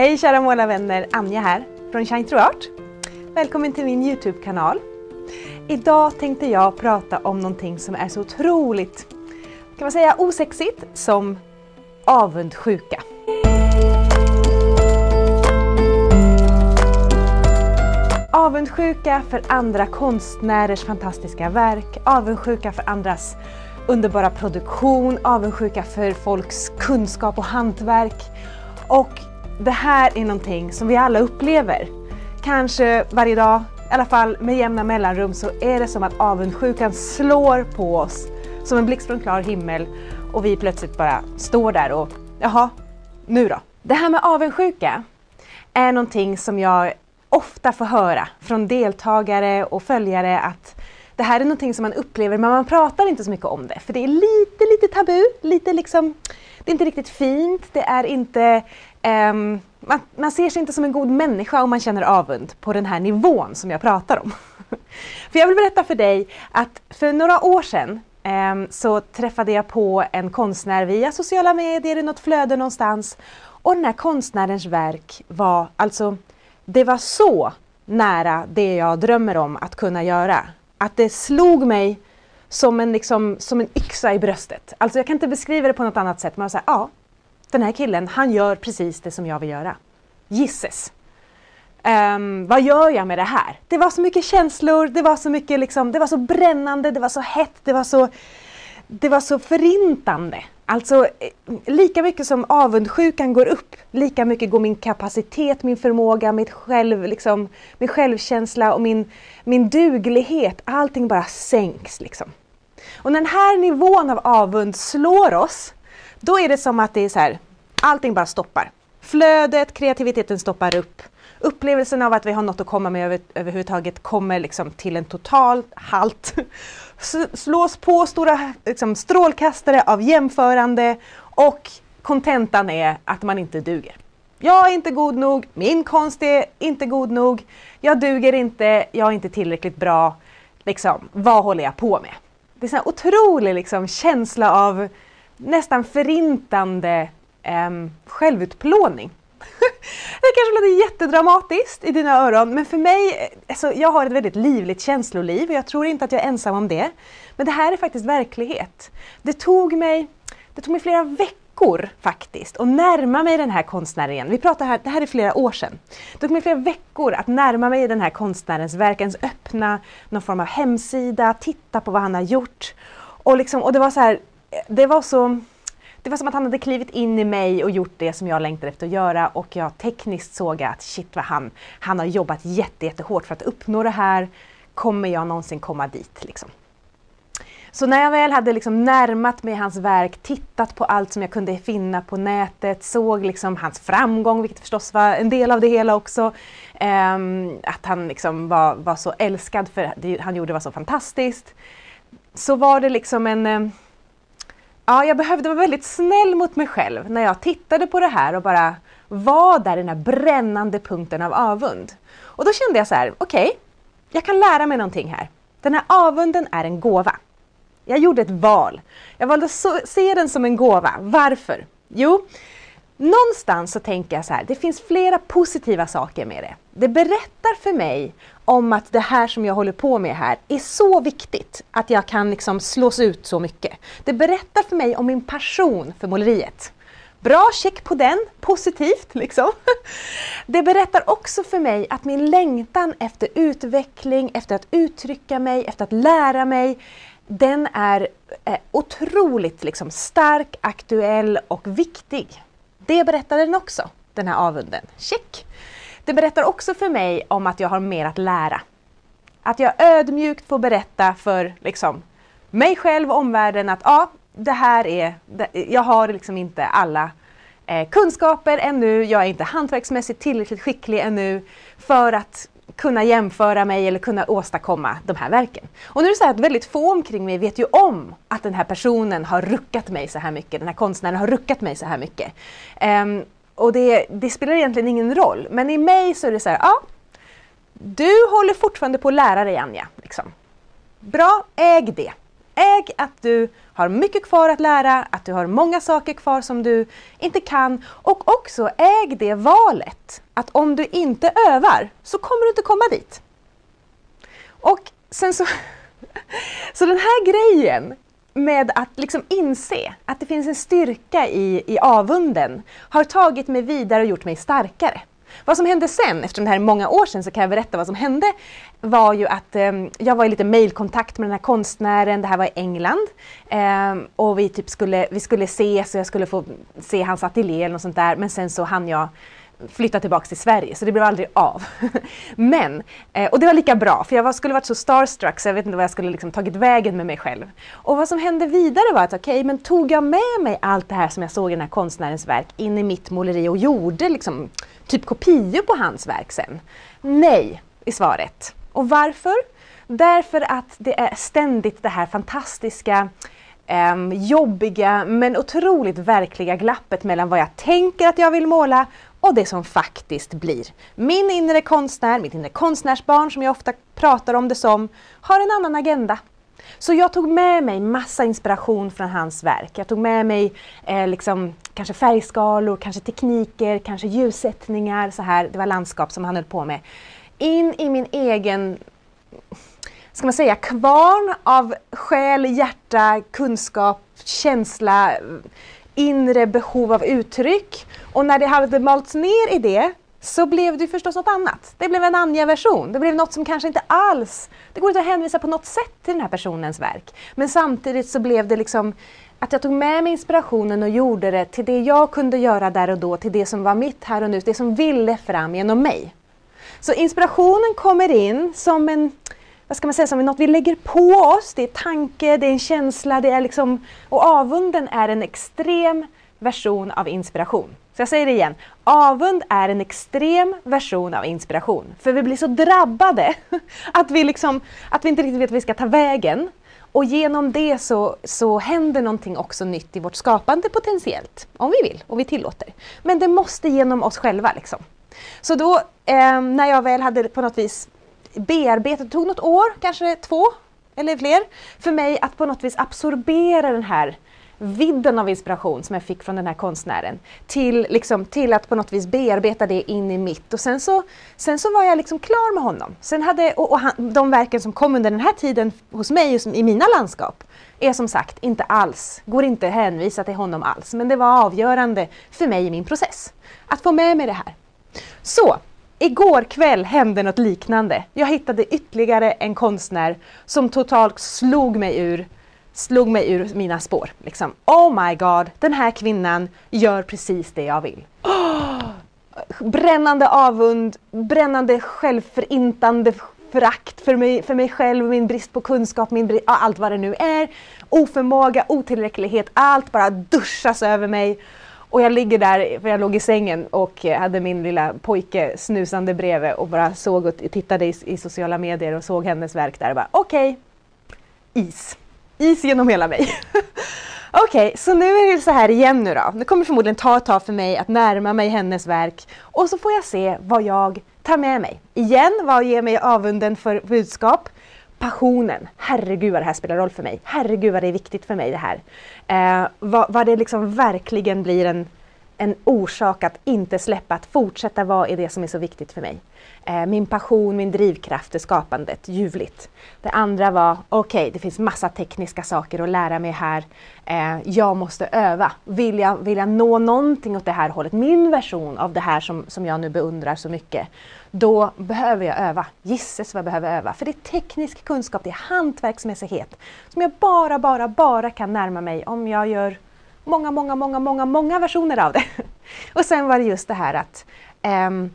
Hej kära målarvänner, Anja här från Shine Through Art. Välkommen till min Youtube-kanal. Idag tänkte jag prata om någonting som är så otroligt, kan man säga osexigt, som avundsjuka. Avundsjuka för andra konstnärers fantastiska verk, avundsjuka för andras underbara produktion, avundsjuka för folks kunskap och hantverk. Och det här är någonting som vi alla upplever. Kanske varje dag, i alla fall med jämna mellanrum så är det som att avundsjukan slår på oss som en blixt från klar himmel och vi plötsligt bara står där och jaha, nu då? Det här med avundsjuka är någonting som jag ofta får höra från deltagare och följare att det här är någonting som man upplever men man pratar inte så mycket om det för det är lite, lite tabu, lite liksom, det är inte riktigt fint, det är inte um, man, man, ser sig inte som en god människa om man känner avund på den här nivån som jag pratar om. för jag vill berätta för dig att för några år sedan um, så träffade jag på en konstnär via sociala medier i något flöde någonstans och den här konstnärens verk var alltså, det var så nära det jag drömmer om att kunna göra. Att det slog mig som en, liksom, som en yxa i bröstet. Alltså jag kan inte beskriva det på något annat sätt. Man säger, ja, den här killen, han gör precis det som jag vill göra. Gisses! Um, vad gör jag med det här? Det var så mycket känslor, det var så mycket liksom, det var så brännande, det var så hett, det var så, det var så förintande. Alltså eh, lika mycket som avundsjukan går upp, lika mycket går min kapacitet, min förmåga, mitt själv, liksom, min självkänsla och min, min duglighet, allting bara sänks. Liksom. Och när den här nivån av avund slår oss, då är det som att det är så här, allting bara stoppar. Flödet, kreativiteten stoppar upp. Upplevelsen av att vi har något att komma med över, överhuvudtaget kommer liksom till en total halt. Slås på stora liksom, strålkastare av jämförande och kontentan är att man inte duger. Jag är inte god nog, min konst är inte god nog, jag duger inte, jag är inte tillräckligt bra. Liksom, vad håller jag på med? Det är en otrolig liksom, känsla av nästan förintande eh, självutplåning. det kanske låter jättedramatiskt i dina öron men för mig, alltså, jag har ett väldigt livligt känsloliv och jag tror inte att jag är ensam om det. Men det här är faktiskt verklighet. Det tog mig, det tog mig flera veckor faktiskt att närma mig den här konstnären igen. Vi pratar här, det här är flera år sedan. Det tog mig flera veckor att närma mig den här konstnärens verk, ens öppna någon form av hemsida, titta på vad han har gjort. Och, liksom, och det var så här, det var så det var som att han hade klivit in i mig och gjort det som jag längtade efter att göra och jag tekniskt såg att shit vad han, han har jobbat jätte, jättehårt för att uppnå det här. Kommer jag någonsin komma dit? Liksom. Så när jag väl hade liksom närmat mig hans verk, tittat på allt som jag kunde finna på nätet, såg liksom hans framgång, vilket förstås var en del av det hela också. Um, att han liksom var, var så älskad för det han gjorde var så fantastiskt. Så var det liksom en eh, Ja, jag behövde vara väldigt snäll mot mig själv när jag tittade på det här och bara var där i den här brännande punkten av avund. Och då kände jag så här, okej, okay, jag kan lära mig någonting här. Den här avunden är en gåva. Jag gjorde ett val. Jag valde att se den som en gåva. Varför? Jo, någonstans så tänker jag så här, det finns flera positiva saker med det. Det berättar för mig om att det här som jag håller på med här är så viktigt att jag kan liksom slås ut så mycket. Det berättar för mig om min passion för måleriet. Bra, check på den, positivt liksom. Det berättar också för mig att min längtan efter utveckling, efter att uttrycka mig, efter att lära mig, den är eh, otroligt liksom, stark, aktuell och viktig. Det berättar den också, den här avunden. Check! Det berättar också för mig om att jag har mer att lära. Att jag ödmjukt får berätta för liksom, mig själv och omvärlden att ja, det här är, jag har liksom inte alla eh, kunskaper ännu, jag är inte hantverksmässigt tillräckligt skicklig ännu för att kunna jämföra mig eller kunna åstadkomma de här verken. Och nu är det så att väldigt få omkring mig vet ju om att den här personen har ruckat mig så här mycket, den här konstnären har ruckat mig så här mycket. Um, och det, det, spelar egentligen ingen roll, men i mig så är det så här, ja, du håller fortfarande på att lära dig Anja. Liksom. Bra, äg det. Äg att du har mycket kvar att lära, att du har många saker kvar som du inte kan och också äg det valet att om du inte övar så kommer du inte komma dit. Och sen så, så den här grejen med att liksom inse att det finns en styrka i, i avunden har tagit mig vidare och gjort mig starkare. Vad som hände sen, eftersom det här är många år sedan, så kan jag berätta vad som hände. var ju att eh, jag var i lite mailkontakt med den här konstnären, det här var i England. Eh, och vi, typ skulle, vi skulle ses och jag skulle få se hans ateljé eller något sånt där. Men sen så hann jag flytta tillbaka till Sverige, så det blev aldrig av. Men, eh, och det var lika bra, för jag var, skulle varit så starstruck så jag vet inte vad jag skulle liksom tagit vägen med mig själv. Och vad som hände vidare var att, okej, okay, men tog jag med mig allt det här som jag såg i den här konstnärens verk in i mitt måleri och gjorde liksom typ kopior på hans verk sen? Nej, är svaret. Och varför? Därför att det är ständigt det här fantastiska ehm, jobbiga men otroligt verkliga glappet mellan vad jag tänker att jag vill måla och det som faktiskt blir. Min inre konstnär, mitt inre konstnärsbarn som jag ofta pratar om det som, har en annan agenda. Så jag tog med mig massa inspiration från hans verk. Jag tog med mig eh, liksom, kanske färgskalor, kanske tekniker, kanske ljussättningar, så här. det var landskap som han höll på med. In i min egen ska man säga, kvarn av själ, hjärta, kunskap, känsla, inre behov av uttryck. Och när det hade malts ner i det så blev det förstås något annat. Det blev en Anja-version. Det blev något som kanske inte alls... Det går inte att hänvisa på något sätt till den här personens verk. Men samtidigt så blev det liksom att jag tog med mig inspirationen och gjorde det till det jag kunde göra där och då, till det som var mitt här och nu, det som ville fram genom mig. Så inspirationen kommer in som en vad ska man säga, som något vi lägger på oss. Det är tanke, det är en känsla, det är liksom, och avunden är en extrem version av inspiration. Så jag säger det igen. Avund är en extrem version av inspiration. För vi blir så drabbade att vi, liksom, att vi inte riktigt vet vart vi ska ta vägen. Och genom det så, så händer någonting också nytt i vårt skapande potentiellt. Om vi vill och vi tillåter. Men det måste genom oss själva. Liksom. Så då eh, när jag väl hade på något vis bearbetat, det tog något år, kanske två eller fler, för mig att på något vis absorbera den här vidden av inspiration som jag fick från den här konstnären till, liksom, till att på något vis bearbeta det in i mitt. Och sen så, sen så var jag liksom klar med honom. Sen hade, och, och han, de verken som kom under den här tiden hos mig i mina landskap är som sagt inte alls, går inte att hänvisa till honom alls. Men det var avgörande för mig i min process. Att få med mig det här. Så, Igår kväll hände något liknande. Jag hittade ytterligare en konstnär som totalt slog mig ur, slog mig ur mina spår. Liksom. Oh my god, den här kvinnan gör precis det jag vill. Oh! Brännande avund, brännande självförintande förakt för mig, för mig själv, min brist på kunskap, min brist, allt vad det nu är. Oförmåga, otillräcklighet, allt bara duschas över mig. Och jag ligger där, för jag låg i sängen och hade min lilla pojke snusande bredvid och bara såg och tittade i, i sociala medier och såg hennes verk där och bara okej, okay, is. Is genom hela mig. Okej, okay, så nu är det så här igen nu då. Det kommer förmodligen ta ett tag för mig att närma mig hennes verk och så får jag se vad jag tar med mig. Igen, vad ger mig avunden för budskap? Passionen. Herregud vad det här spelar roll för mig. Herregud vad det är viktigt för mig det här. Eh, vad, vad det liksom verkligen blir en, en orsak att inte släppa, att fortsätta vara i det som är så viktigt för mig. Eh, min passion, min drivkraft är skapandet, ljuvligt. Det andra var, okej, okay, det finns massa tekniska saker att lära mig här. Eh, jag måste öva. Vill jag, vill jag nå någonting åt det här hållet, min version av det här som, som jag nu beundrar så mycket, då behöver jag öva. Gisses vad jag behöver öva. För det är teknisk kunskap, det är hantverksmässighet som jag bara, bara, bara kan närma mig om jag gör många, många, många, många, många versioner av det. Och sen var det just det här att um,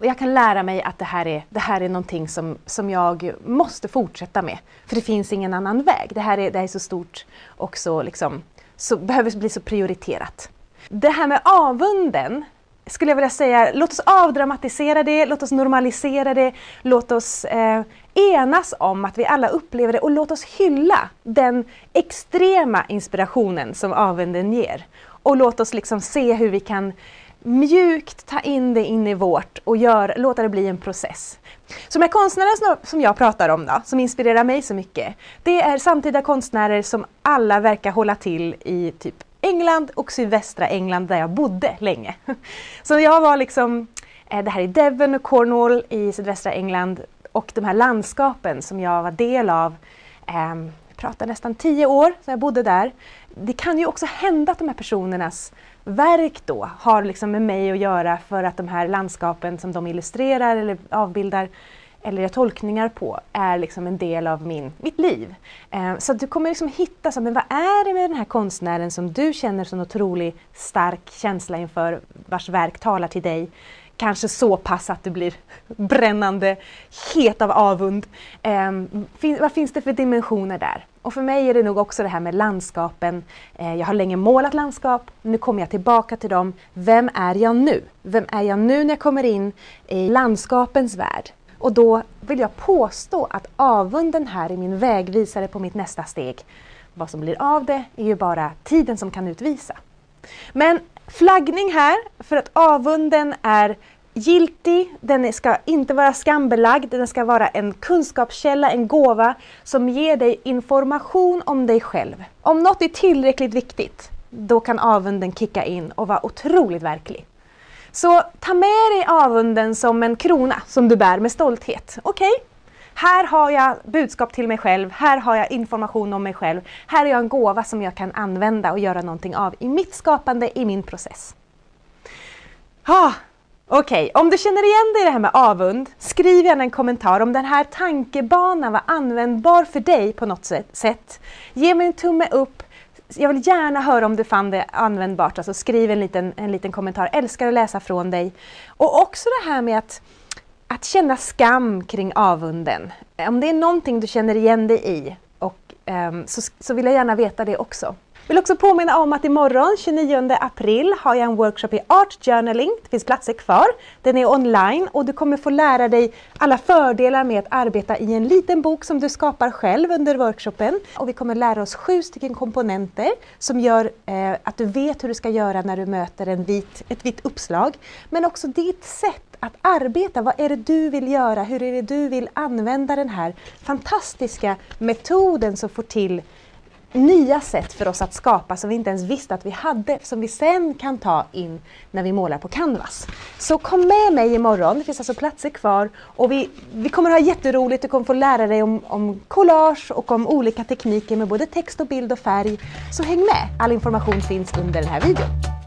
jag kan lära mig att det här är, det här är någonting som, som jag måste fortsätta med. För det finns ingen annan väg. Det här är, det här är så stort och så, liksom, så behöver bli så prioriterat. Det här med avunden skulle jag vilja säga, låt oss avdramatisera det, låt oss normalisera det, låt oss eh, enas om att vi alla upplever det och låt oss hylla den extrema inspirationen som avunden ger. Och låt oss liksom se hur vi kan mjukt ta in det in i vårt och gör, låta det bli en process. Så de här konstnärerna som jag pratar om då, som inspirerar mig så mycket, det är samtida konstnärer som alla verkar hålla till i typ England och sydvästra England där jag bodde länge. Så jag var liksom, eh, det här är Devon och Cornwall i sydvästra England och de här landskapen som jag var del av, ehm, pratar nästan tio år som jag bodde där. Det kan ju också hända att de här personernas verk då har liksom med mig att göra för att de här landskapen som de illustrerar eller avbildar eller gör tolkningar på är liksom en del av min, mitt liv. Eh, så du kommer liksom hitta, så, men vad är det med den här konstnären som du känner sån otroligt stark känsla inför, vars verk talar till dig? Kanske så pass att du blir brännande het av avund. Eh, fin, vad finns det för dimensioner där? Och för mig är det nog också det här med landskapen. Eh, jag har länge målat landskap, nu kommer jag tillbaka till dem. Vem är jag nu? Vem är jag nu när jag kommer in i landskapens värld? Och då vill jag påstå att avunden här är min vägvisare på mitt nästa steg. Vad som blir av det är ju bara tiden som kan utvisa. Men flaggning här för att avunden är giltig, den ska inte vara skambelagd, den ska vara en kunskapskälla, en gåva som ger dig information om dig själv. Om något är tillräckligt viktigt, då kan avunden kicka in och vara otroligt verklig. Så ta med dig avunden som en krona som du bär med stolthet. Okej, okay. här har jag budskap till mig själv, här har jag information om mig själv, här är jag en gåva som jag kan använda och göra någonting av i mitt skapande, i min process. Ah, Okej, okay. om du känner igen dig i det här med avund, skriv gärna en kommentar om den här tankebanan var användbar för dig på något sätt. Ge mig en tumme upp, jag vill gärna höra om du fann det användbart, alltså skriv en liten, en liten kommentar. Älskar att läsa från dig. Och också det här med att, att känna skam kring avunden. Om det är någonting du känner igen dig i och, um, så, så vill jag gärna veta det också vill också påminna om att imorgon 29 april har jag en workshop i Art Journaling. Det finns platser kvar. Den är online och du kommer få lära dig alla fördelar med att arbeta i en liten bok som du skapar själv under workshopen. Och vi kommer lära oss sju stycken komponenter som gör eh, att du vet hur du ska göra när du möter en vit, ett vitt uppslag. Men också ditt sätt att arbeta. Vad är det du vill göra? Hur är det du vill använda den här fantastiska metoden som får till nya sätt för oss att skapa som vi inte ens visste att vi hade, som vi sen kan ta in när vi målar på canvas. Så kom med mig imorgon, det finns alltså platser kvar och vi, vi kommer ha jätteroligt, du kommer få lära dig om, om collage och om olika tekniker med både text och bild och färg. Så häng med, all information finns under den här videon.